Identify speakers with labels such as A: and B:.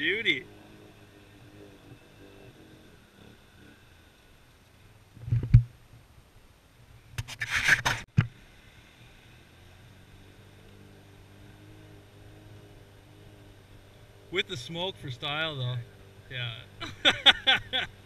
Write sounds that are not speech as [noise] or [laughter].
A: beauty. With the smoke for style, though. Yeah. [laughs]